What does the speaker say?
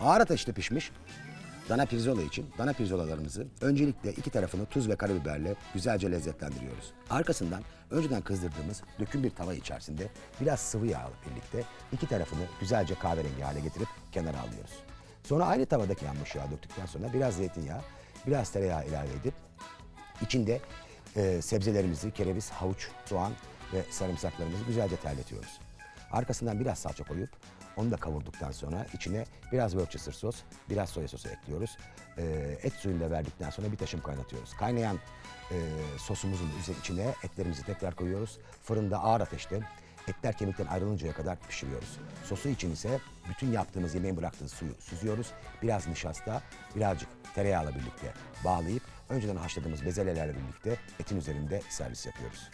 Ağır ateşte pişmiş dana pirzola için dana pirzolalarımızı öncelikle iki tarafını tuz ve karabiberle güzelce lezzetlendiriyoruz. Arkasından önceden kızdırdığımız döküm bir tava içerisinde biraz sıvı yağ birlikte iki tarafını güzelce kahverengi hale getirip kenara alıyoruz. Sonra aynı tavadaki yanmış yağı döktükten sonra biraz zeytinyağı, biraz tereyağı ilave edip içinde e, sebzelerimizi, kereviz, havuç, soğan ve sarımsaklarımızı güzelce terletiyoruz. Arkasından biraz salça koyup onu da kavurduktan sonra içine biraz Worcestershire sos, biraz soya sosu ekliyoruz. E, et suyunu da verdikten sonra bir taşım kaynatıyoruz. Kaynayan e, sosumuzun içine etlerimizi tekrar koyuyoruz. Fırında ağır ateşte etler kemikten ayrılıncaya kadar pişiriyoruz. Sosu için ise bütün yaptığımız yemeğin bıraktığı suyu süzüyoruz. Biraz nişasta, birazcık tereyağıyla birlikte bağlayıp önceden haşladığımız bezelyelerle birlikte etin üzerinde servis yapıyoruz.